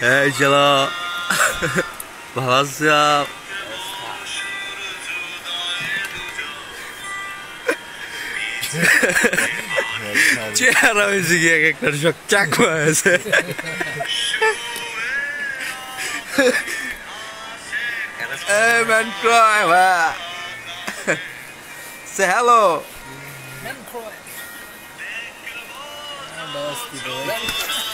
Hei Jala Bahasa Çehra müziği erkekler çok çakmaz. Hey man, cry. Say hello. nasty, boy.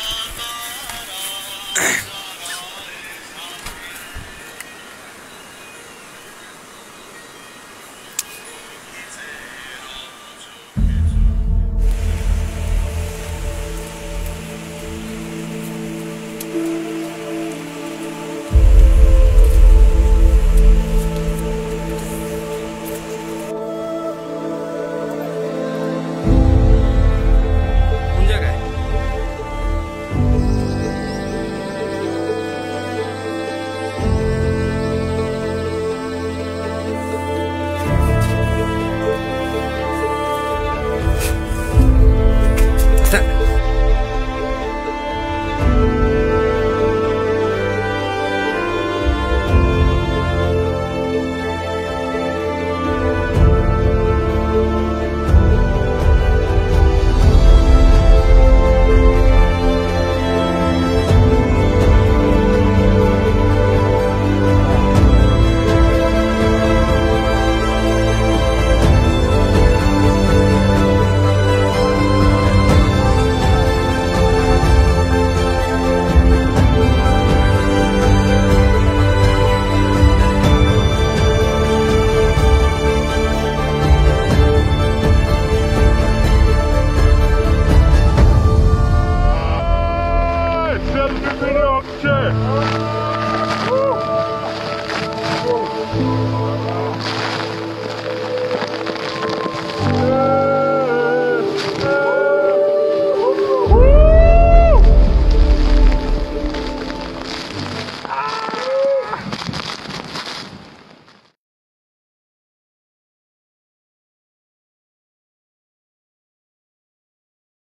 Esta...